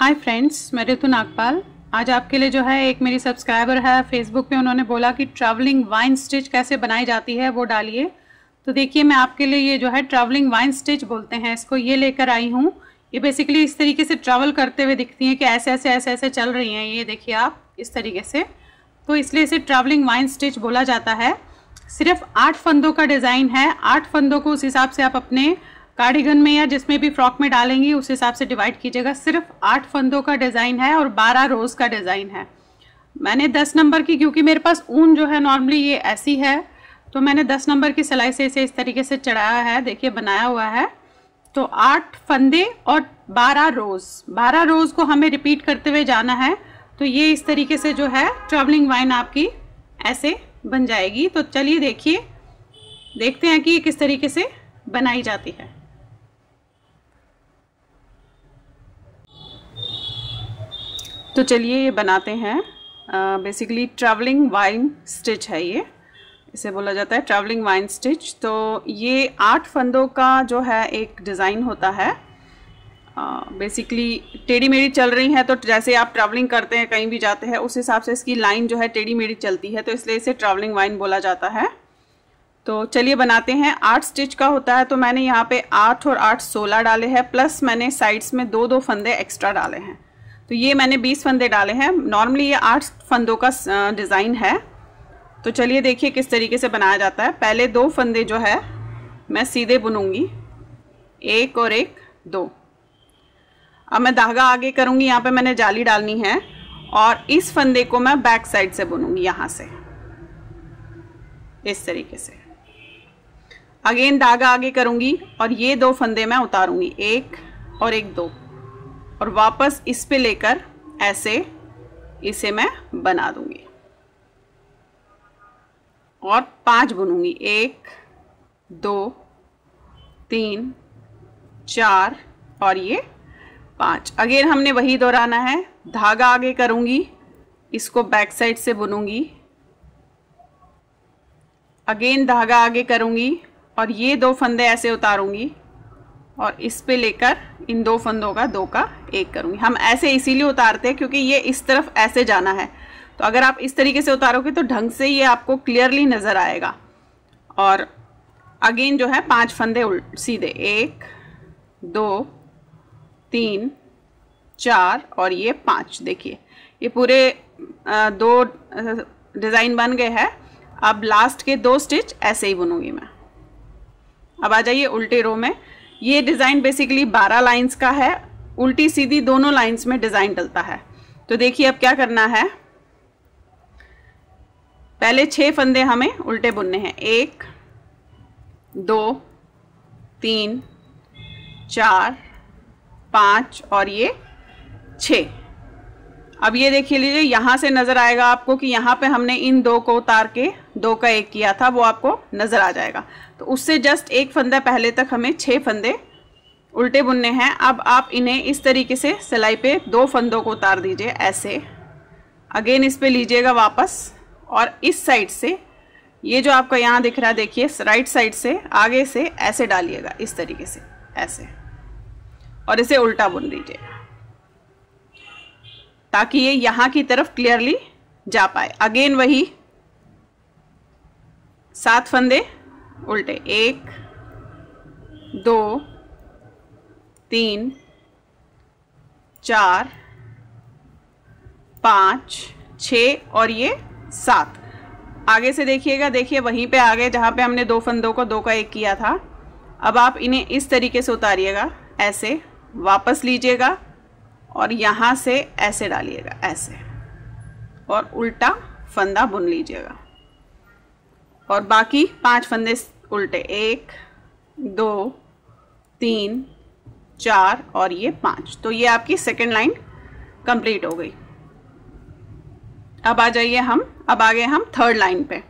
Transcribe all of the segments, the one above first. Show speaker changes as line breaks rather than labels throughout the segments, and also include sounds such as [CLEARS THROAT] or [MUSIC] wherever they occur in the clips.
Hi friends मैं ऋतु नागपाल। आज आपके लिए जो है एक मेरी सब्सक्राइबर है। फेसबुक पे उन्होंने बोला कि ट्रैवलिंग वाइन स्टिच कैसे बनाई जाती है, वो डालिए। तो देखिए, मैं आपके लिए ये जो है ट्रैवलिंग वाइन स्टिच बोलते हैं। इसको ये लेकर आई हूँ। ये बेसिकली इस तरीके से ट्रैवल करते हुए दिखती हैं कि ऐसे ऐसे ऐसे ऐसे चल रही हैं। ये देखिए आप, इस तरीके से। तो इसलिए इसे ट्रैवलिंग वाइन स्टिच बोला जाता है। सिर्फ़ आठ फंदों का डिज़ाइन है। आठ फंदों को उस हिसाब से आप अपने कार्डिगन में या जिसमें भी फ्रॉक में डालेंगी, उस हिसाब से डिवाइड कीजिएगा। सिर्फ़ आठ फंदों का डिज़ाइन है और बारह रोज़ का डिज़ाइन है। मैंने दस नंबर की, क्योंकि मेरे पास ऊन जो है नॉर्मली ये ऐसी है तो मैंने दस नंबर की सिलाई से इसे इस तरीके से चढ़ाया है। देखिए, बनाया हुआ है। तो आठ फंदे और बारह रोज़ बारह रोज़ को हमें रिपीट करते हुए जाना है। तो ये इस तरीके से जो है ट्रैवलिंग वाइन आपकी ऐसे बन जाएगी। तो चलिए देखिए, देखते हैं कि ये किस तरीके से बनाई जाती है। तो चलिए ये बनाते हैं। बेसिकली ट्रैवलिंग वाइन स्टिच है ये। इसे बोला जाता है ट्रैवलिंग वाइन स्टिच तो ये आठ फंदों का जो है एक डिज़ाइन होता है। बेसिकली टेढ़ी मेढ़ी चल रही है तो जैसे आप ट्रैवलिंग करते हैं, कहीं भी जाते हैं, उस हिसाब से इसकी लाइन जो है टेढ़ी मेढ़ी चलती है तो इसलिए इसे ट्रैवलिंग वाइन बोला जाता है। तो चलिए बनाते हैं। आठ स्टिच का होता है तो मैंने यहाँ पे आठ और आठ सोलह डाले हैं प्लस मैंने साइड्स में दो दो फंदे एक्स्ट्रा डाले हैं। तो ये मैंने बीस फंदे डाले हैं। नॉर्मली ये आठ फंदों का डिज़ाइन है। तो चलिए देखिए किस तरीके से बनाया जाता है। पहले दो फंदे जो है, मैं सीधे बुनूँगी। एक और एक, दो। अब मैं धागा आगे करूँगी, यहाँ पे मैंने जाली डालनी है। और इस फंदे को मैं बैक साइड से बुनूँगी, यहाँ से। इस तरीके से। अगेन धागा आगे करूँगी और ये दो फंदे मैं उतारूँगी। एक और एक, दो। और वापस इस पे लेकर ऐसे इसे मैं बना दूँगी। और पाँच बुनूँगी। एक, दो, तीन, चार और ये पाँच। अगेन हमने वही दोहराना है। धागा आगे करूँगी, इसको बैक साइड से बुनूँगी। अगेन धागा आगे करूँगी और ये दो फंदे ऐसे उतारूँगी। और इस पे लेकर इन दो फंदों का, दो का एक करूँगी। हम ऐसे इसीलिए उतारते हैं क्योंकि ये इस तरफ़ ऐसे जाना है। तो अगर आप इस तरीके से उतारोगे तो ढंग से ये आपको क्लियरली नज़र आएगा। और अगेन जो है, पाँच फंदे सीधे, एक, दो, तीन, चार और ये पाँच। देखिए, ये पूरे दो डिज़ाइन बन गए हैं। अब लास्ट के दो स्टिच ऐसे ही बुनूँगी मैं। अब आ जाइए उल्टे रो में। ये डिज़ाइन बेसिकली 12 लाइंस का है, उल्टी सीधी दोनों लाइंस में डिज़ाइन डलता है। तो देखिए अब क्या करना है। पहले छह फंदे हमें उल्टे बुनने हैं। एक, दो, तीन, चार, पाँच और ये छ अब ये देखिए लीजिए, यहाँ से नज़र आएगा आपको कि यहाँ पे हमने इन दो को उतार के दो का एक किया था, वो आपको नज़र आ जाएगा। तो उससे जस्ट एक फंदा पहले तक हमें छः फंदे उल्टे बुनने हैं। अब आप इन्हें इस तरीके से सिलाई पे दो फंदों को उतार दीजिए, ऐसे। अगेन इस पे लीजिएगा वापस, और इस साइड से, ये जो आपका यहाँ दिख रहा है, देखिए, राइट साइड से, आगे से, ऐसे डालिएगा, इस तरीके से, ऐसे। और इसे उल्टा बुन दीजिए, ताकि ये यहाँ की तरफ़ क्लियरली जा पाए। अगेन वही सात फंदे, उल्टे एक, दो, तीन, चार, पाँच, छ और ये सात। आगे से देखिएगा, देखिए वहीं पे आ गए जहाँ पे हमने दो फंदों को, दो का एक किया था। अब आप इन्हें इस तरीके से उतारिएगा, ऐसे, वापस लीजिएगा और यहाँ से ऐसे डालिएगा, ऐसे। और उल्टा फंदा बुन लीजिएगा। और बाकी पाँच फंदे उल्टे। एक, दो, तीन, चार और ये पाँच। तो ये आपकी सेकेंड लाइन कंप्लीट हो गई। अब आ जाइए हम, अब आ गए हम थर्ड लाइन पे।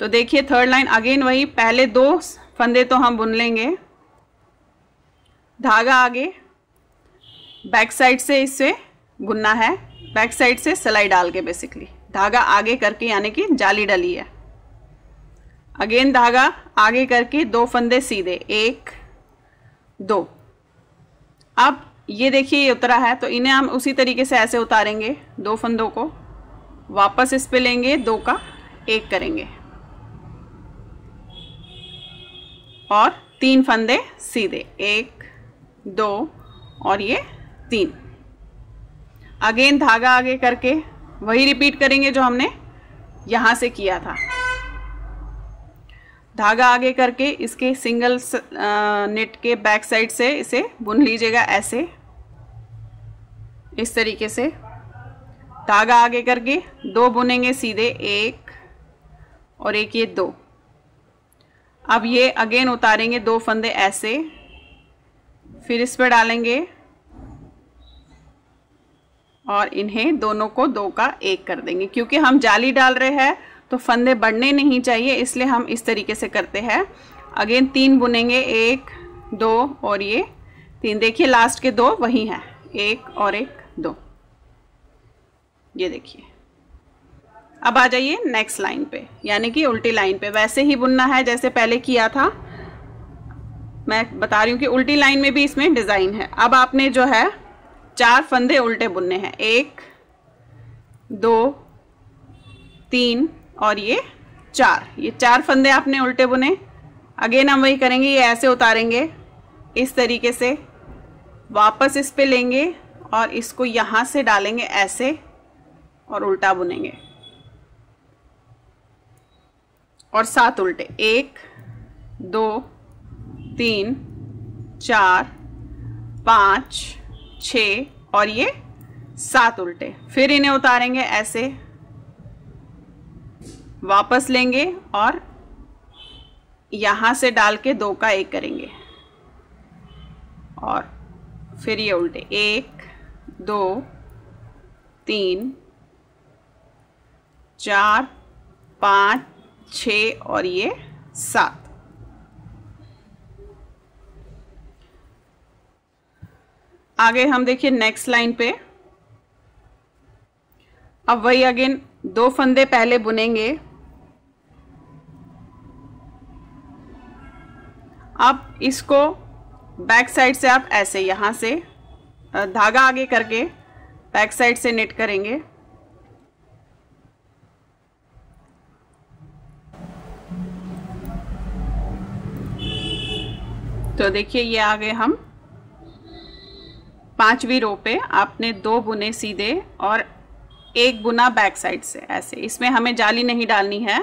तो देखिए थर्ड लाइन अगेन वही पहले दो फंदे तो हम बुन लेंगे। धागा आगे बैक साइड से इससे बुनना है। बैक साइड से सिलाई डाल के बेसिकली धागा आगे करके, यानी कि जाली डली है। अगेन धागा, आगे करके दो फंदे सीधे। एक, दो। अब
ये देखिए, ये उतरा है तो इन्हें हम उसी तरीके से ऐसे उतारेंगे, दो फंदों को। वापस इस पे लेंगे, दो का, एक करेंगे। और तीन फंदे सीधे। एक, दो और ये तीन। अगेन धागा आगे करके, वही रिपीट करेंगे जो हमने यहाँ से किया था। धागा आगे करके इसके सिंगल नेट के बैक साइड से इसे बुन लीजिएगा ऐसे। इस तरीके से। धागा आगे करके दो बुनेंगे सीधे, एक और एक ये दो। अब ये अगेन उतारेंगे दो फंदे ऐसे। फिर इस पर डालेंगे और इन्हें दोनों को दो का एक कर देंगे, क्योंकि हम जाली डाल रहे हैं तो फंदे बढ़ने नहीं चाहिए, इसलिए हम इस तरीके से करते हैं। अगेन तीन बुनेंगे, एक, दो और ये तीन। देखिए लास्ट के दो वही हैं, एक और एक दो। ये देखिए। अब आ जाइए नेक्स्ट लाइन पे, यानी कि उल्टी लाइन पे। वैसे ही बुनना है, जैसे पहले किया था। मैं बता रही हूँ कि उल्टी लाइन में भी इसमें डिज़ाइन है। अब आपने जो है, चार फंदे उल्टे बुनने हैं। एक, दो, तीन और ये चार। ये चार फंदे आपने उल्टे बुने। अगेन हम वही करेंगे, ये ऐसे उतारेंगे। इस तरीके से वापस इस पे लेंगे और इसको यहाँ से डालेंगे ऐसे और उल्टा बुनेंगे। और सात उल्टे। एक, दो, तीन, चार, पाँच, छ और ये सात उल्टे। फिर इन्हें उतारेंगे ऐसे। वापस लेंगे और यहाँ से डाल के दो का एक करेंगे। और फिर ये उल्टे। एक, दो, तीन, चार, पाँच छ और ये सात। आगे हम देखिए नेक्स्ट लाइन पे। अब वही अगेन दो फंदे पहले बुनेंगे। अब इसको बैक साइड से आप ऐसे यहाँ से धागा आगे करके बैक साइड से नेट करेंगे। तो देखिए ये आगे हम। पांचवी रो पे आपने दो बुने सीधे और एक बुना बैक साइड से ऐसे। इसमें हमें जाली नहीं डालनी है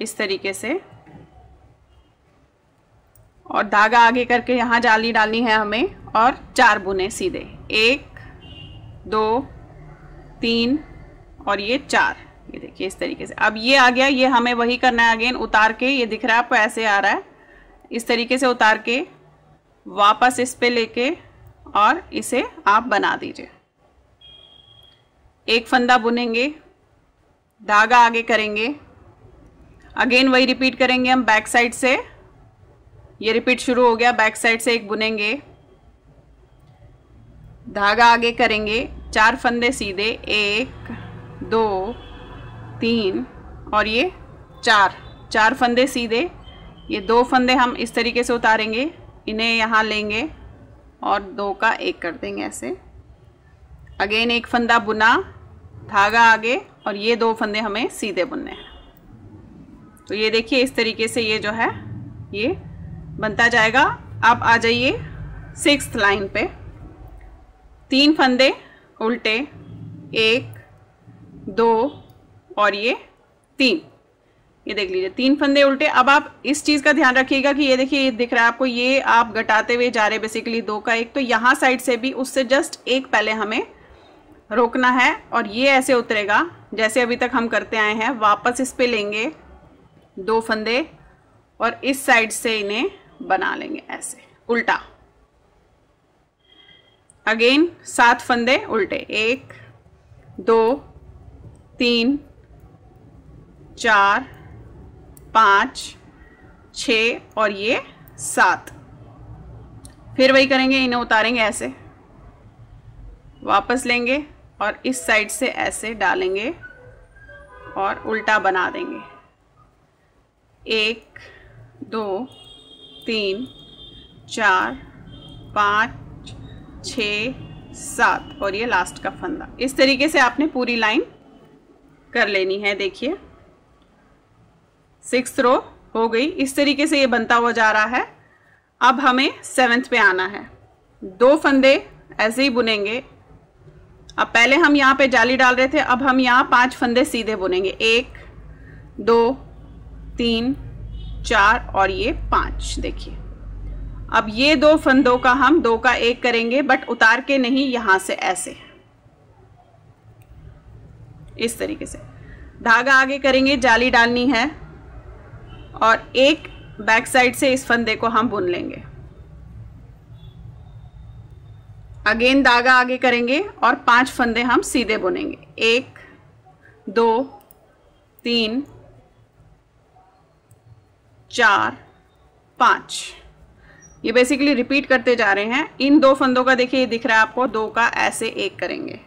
इस तरीके से। और धागा आगे करके यहाँ जाली डालनी है हमें और चार बुने सीधे। एक, दो, तीन और ये चार। ये देखिए इस तरीके से। अब ये आ गया, ये हमें वही करना है अगेन, उतार के, ये दिख रहा है, आपको ऐसे आ रहा है। इस तरीके से उतार के, वापस इस पे लेके और इसे आप बना दीजिए। एक फंदा बुनेंगे, धागा आगे करेंगे। अगेन वही रिपीट करेंगे हम बैक साइड से। ये रिपीट शुरू हो गया बैक साइड से एक बुनेंगे। धागा आगे करेंगे, चार फंदे सीधे, एक, दो, तीन, और ये चार। चार फंदे सीधे, ये दो फंदे हम इस तरीके से उतारेंगे, इन्हें यहाँ लेंगे, और दो का एक कर देंगे ऐसे। अगेन एक फंदा बुना, धागा आगे, और ये दो फंदे हमें सीधे बुनने हैं। तो ये देखिए, इस तरीके से ये जो है, ये बनता जाएगा। अब आ जाइए सिक्स लाइन पे। तीन फंदे, उल्टे, एक, दो और ये तीन। ये देख लीजिए, तीन फंदे, उल्टे। अब आप इस चीज़ का ध्यान रखिएगा कि ये देखिए, ये दिख रहा है आपको, ये आप घटाते हुए जा रहे हैं बेसिकली दो का एक। तो यहाँ साइड से भी उससे जस्ट एक पहले हमें रोकना है और ये ऐसे उतरेगा, जैसे अभी तक हम करते आए हैं। वापस इस पे लेंगे दो फंदे और इस साइड से इन्हें बना लेंगे ऐसे। उल्टा। अगेन सात फंदे उल्टे। एक, दो, तीन, चार, पाँच, छ और ये सात। फिर वही करेंगे, इन्हें उतारेंगे ऐसे। वापस लेंगे और इस साइड से ऐसे डालेंगे और उल्टा बना देंगे। एक, दो तीन, चार, पाँच, छ, सात। और ये लास्ट का फंदा। इस तरीके से आपने पूरी लाइन कर लेनी है, देखिए। सिक्स रो हो गई। इस तरीके से ये बनता हुआ जा रहा है। अब हमें सेवेंथ पे आना है। दो फंदे ऐसे ही बुनेंगे। अब पहले हम यहाँ पे जाली डाल रहे थे, अब हम यहाँ पाँच फंदे सीधे बुनेंगे। एक, दो, तीन चार और ये पाँच, देखिए। अब ये दो फंदों का हम दो का एक करेंगे, बट उतार के नहीं, यहाँ से ऐसे। इस तरीके से। धागा आगे करेंगे, जाली डालनी है, और एक बैक साइड से इस फंदे को हम बुन लेंगे। अगेन धागा आगे करेंगे और पाँच फंदे हम सीधे बुनेंगे। एक, दो, तीन चार, पाँच। ये बेसिकली रिपीट करते जा रहे हैं। इन दो फंदों का देखिए, ये दिख रहा है आपको, दो का ऐसे एक करेंगे।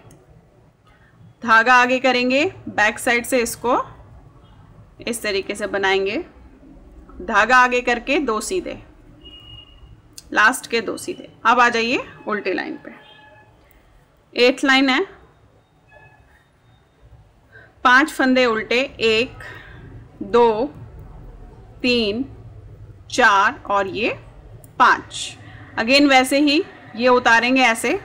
धागा आगे करेंगे बैक साइड से इसको इस तरीके से बनाएँगे। धागा आगे करके दो सीधे। लास्ट के दो सीधे। अब आ जाइए उल्टी लाइन पे। एथ लाइन है। पाँच फंदे उल्टे। एक, दो तीन, चार और ये पाँच। अगेन वैसे ही ये उतारेंगे ऐसे।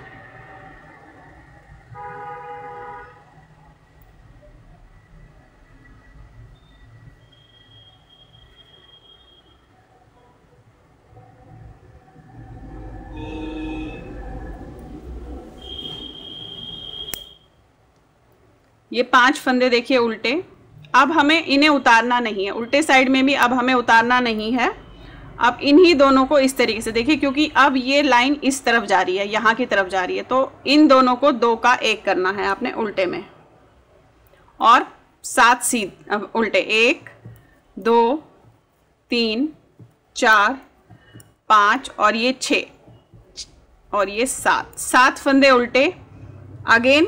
ये पाँच फंदे देखिए उल्टे। अब हमें इन्हें उतारना नहीं है। उल्टे साइड में भी अब हमें उतारना नहीं है। अब इन्हीं दोनों को इस तरीके से देखिए, क्योंकि अब ये लाइन इस तरफ़ जा रही है, यहाँ की तरफ़ जा रही है। तो इन दोनों को दो का एक करना है आपने उल्टे में। और सात सीध अब उल्टे, एक, दो, तीन, चार, पाँच और ये छ, और ये सात। सात फंदे उल्टे। अगेन,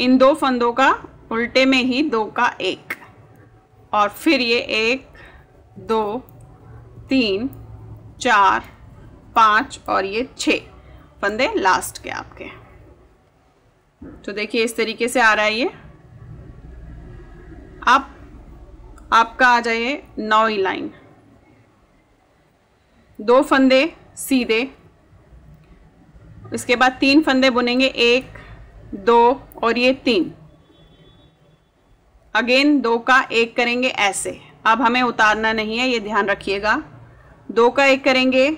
इन दो फंदों का उल्टे में ही दो का एक। और फिर ये एक, दो, तीन, चार, पाँच और ये छ फंदे लास्ट के आपके। तो देखिए इस तरीके से आ रहा है ये। आप आपका आ जाइए नौ ही लाइन। दो फंदे सीधे। इसके बाद तीन फंदे बुनेंगे, एक, दो और ये तीन। अगेन दो का एक करेंगे ऐसे। अब हमें उतारना नहीं है, ये ध्यान रखिएगा। दो का एक करेंगे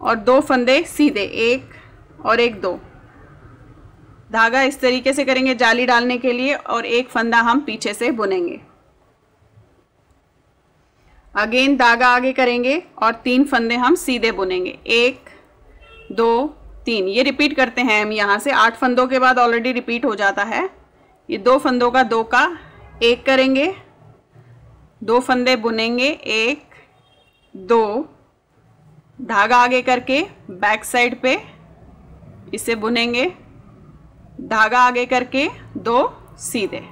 और दो फंदे सीधे, एक और एक दो। धागा इस तरीके से करेंगे जाली डालने के लिए और एक फंदा हम पीछे से बुनेंगे। अगेन धागा आगे करेंगे और तीन फंदे हम सीधे बुनेंगे। एक, दो, तीन। ये रिपीट करते हैं हम यहाँ से। आठ फंदों के बाद ऑलरेडी रिपीट हो जाता है। ये दो फंदों का दो का एक करेंगे, दो फंदे बुनेंगे, एक, दो, धागा आगे करके बैक साइड पे इसे बुनेंगे, धागा आगे करके दो सीधे।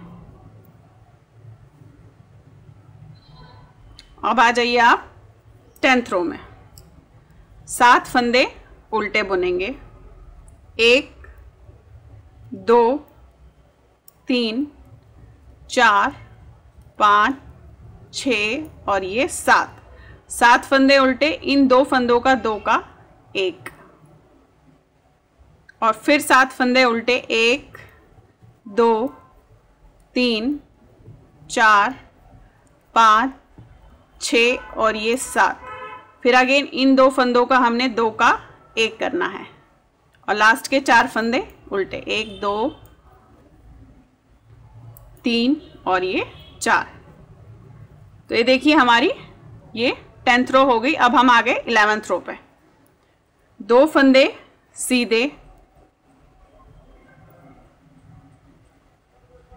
अब आ जाइए आप टेंथ रो में। सात फंदे उल्टे बुनेंगे, एक, दो तीन, चार, पाँच, छ और ये सात। सात फंदे उल्टे, इन दो फंदों का दो का एक। और फिर सात फंदे उल्टे, एक, दो, तीन, चार, पाँच, छ और ये सात। फिर अगेन, इन दो फंदों का हमने दो का एक करना है। और लास्ट के चार फंदे उल्टे, एक, दो तीन और ये चार। तो ये देखिए हमारी, ये टेंथ रो हो गई। अब हम आ गए इलेवेंथ रो पे। दो फंदे, सीधे।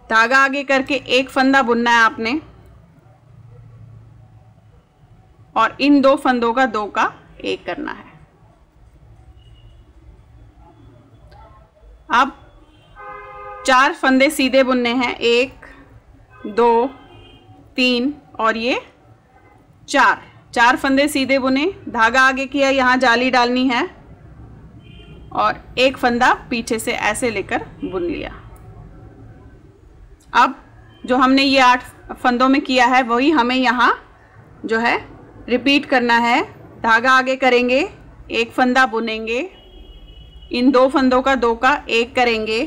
धागा आगे करके एक फंदा बुनना है आपने। और इन दो फंदों का दो का एक करना है। अब चार फंदे सीधे बुनने हैं। एक, दो, तीन और ये चार। चार फंदे सीधे बुने, धागा आगे किया, यहाँ जाली डालनी है और एक फंदा पीछे से ऐसे लेकर बुन लिया। अब जो हमने ये आठ फंदों में किया है, वही हमें यहाँ जो है रिपीट करना है। धागा आगे करेंगे, एक फंदा बुनेंगे, इन दो फंदों का, दो का एक करेंगे।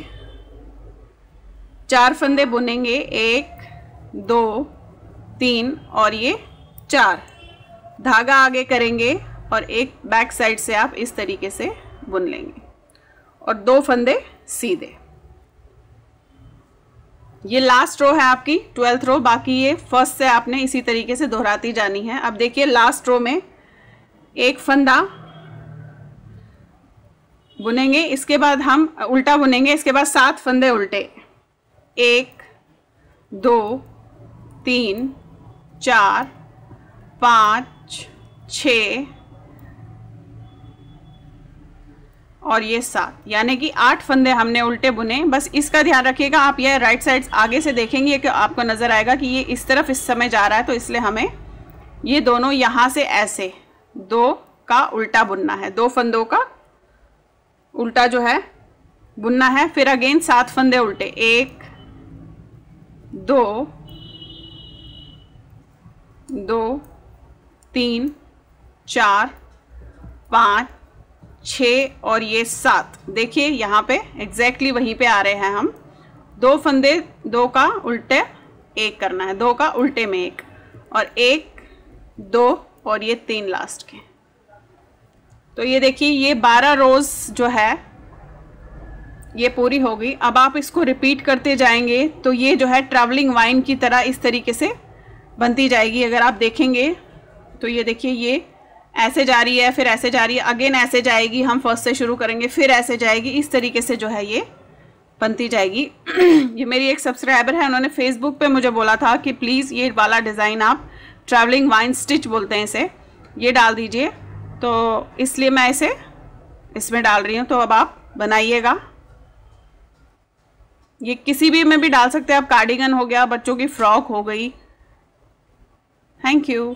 चार फंदे बुनेंगे, एक, दो, तीन और ये चार। धागा आगे करेंगे और एक बैक साइड से आप इस तरीके से बुन लेंगे और दो फंदे सीधे। ये लास्ट रो है आपकी ट्वेल्थ रो बाकी ये फ़र्स्ट से आपने इसी तरीके से दोहराती जानी है। अब देखिए लास्ट रो में एक फंदा बुनेंगे, इसके बाद हम उल्टा बुनेंगे, इसके बाद सात फंदे उल्टे। एक, दो, तीन, चार, पाँच, छ और ये सात। यानी कि आठ फंदे हमने उल्टे बुने। बस इसका ध्यान रखिएगा, आप ये राइट साइड आगे से देखेंगे कि आपको नज़र आएगा कि ये इस तरफ़ इस समय जा रहा है तो इसलिए हमें ये दोनों यहाँ से ऐसे, दो का उल्टा बुनना है। दो फंदों का उल्टा जो है, बुनना है, फिर अगेन सात फंदे उल्टे। एक दो दो, तीन, चार, पाँच, छ और ये सात। देखिए, यहाँ पे एग्जैक्टली वहीं पे आ रहे हैं हम। दो फंदे, दो का उल्टे, एक करना है। दो का उल्टे में एक। और एक, दो और ये तीन लास्ट के। तो ये देखिए, ये बारह रोज़ जो है ये पूरी हो गई। अब आप इसको रिपीट करते जाएँगे तो ये जो है ट्रैवलिंग वाइन की तरह इस तरीके से बनती जाएगी। अगर आप देखेंगे तो ये देखिए, ये ऐसे जा रही है, फिर ऐसे जा रही है, अगेन ऐसे जाएगी, हम फ़र्स्ट से शुरू करेंगे, फिर ऐसे जाएगी, इस तरीके से जो है ये बनती जाएगी। [CLEARS THROAT] ये मेरी एक सब्सक्राइबर है, उन्होंने फेसबुक पे मुझे बोला था कि प्लीज़ ये वाला डिज़ाइन आप ट्रैवलिंग वाइन स्टिच बोलते हैं इसे, ये डाल दीजिए। तो इसलिए मैं इसे, इसमें डाल रही हूँ तो अब आप बनाइएगा। ये किसी भी में भी डाल सकते हैं। आप कार्डिगन हो गया, बच्चों की फ्रॉक हो गई। Thank you